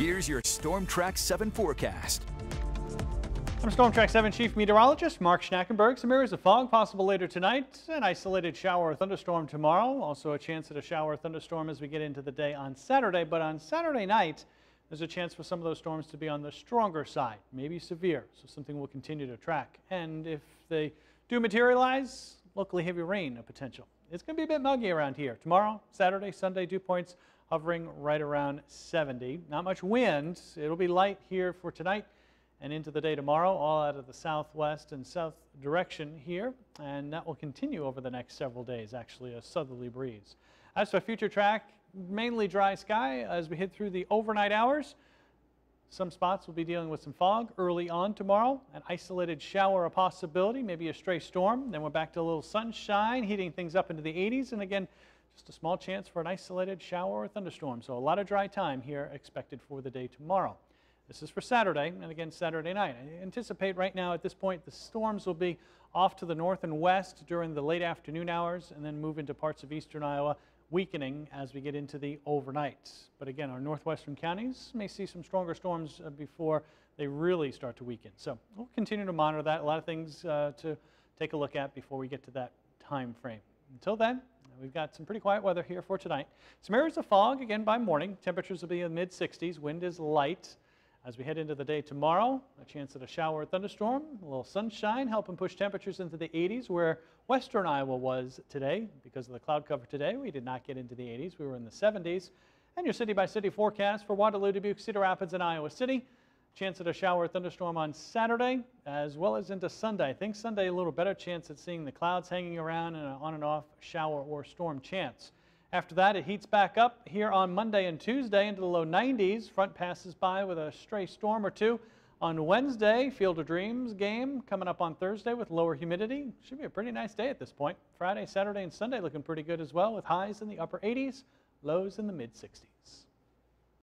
Here's your Storm Track 7 forecast. I'm Storm Track 7 Chief Meteorologist Mark Schnackenberg. Some areas of fog possible later tonight. An isolated shower or thunderstorm tomorrow. Also a chance at a shower or thunderstorm as we get into the day on Saturday. But on Saturday night, there's a chance for some of those storms to be on the stronger side, maybe severe. So something we'll continue to track. And if they do materialize, locally heavy rain a potential. It's going to be a bit muggy around here. Tomorrow, Saturday, Sunday, dew points hovering right around 70. Not much wind. It'll be light here for tonight and into the day tomorrow, all out of the southwest and south direction here. And that will continue over the next several days, actually, a southerly breeze. As for future track, mainly dry sky as we head through the overnight hours. Some spots will be dealing with some fog early on tomorrow. An isolated shower a possibility, maybe a stray storm. Then we're back to a little sunshine, heating things up into the 80s. And again, just a small chance for an isolated shower or thunderstorm. So a lot of dry time here expected for the day tomorrow. This is for Saturday, and again Saturday night. I anticipate right now at this point the storms will be off to the north and west during the late afternoon hours and then move into parts of eastern Iowa, weakening as we get into the overnight. But again, our northwestern counties may see some stronger storms uh, before they really start to weaken. So we'll continue to monitor that. A lot of things uh, to take a look at before we get to that time frame. Until then, we've got some pretty quiet weather here for tonight. Some areas of fog again by morning. Temperatures will be in the mid 60s. Wind is light. As we head into the day tomorrow, a chance at a shower or thunderstorm, a little sunshine helping push temperatures into the 80s where western Iowa was today. Because of the cloud cover today, we did not get into the 80s. We were in the 70s. And your city by city forecast for Waterloo, Dubuque, Cedar Rapids, and Iowa City. Chance at a shower or thunderstorm on Saturday as well as into Sunday. I think Sunday a little better chance at seeing the clouds hanging around and an on and off shower or storm chance. After that, it heats back up here on Monday and Tuesday into the low 90s. Front passes by with a stray storm or two. On Wednesday, Field of Dreams game coming up on Thursday with lower humidity. Should be a pretty nice day at this point. Friday, Saturday, and Sunday looking pretty good as well with highs in the upper 80s, lows in the mid 60s.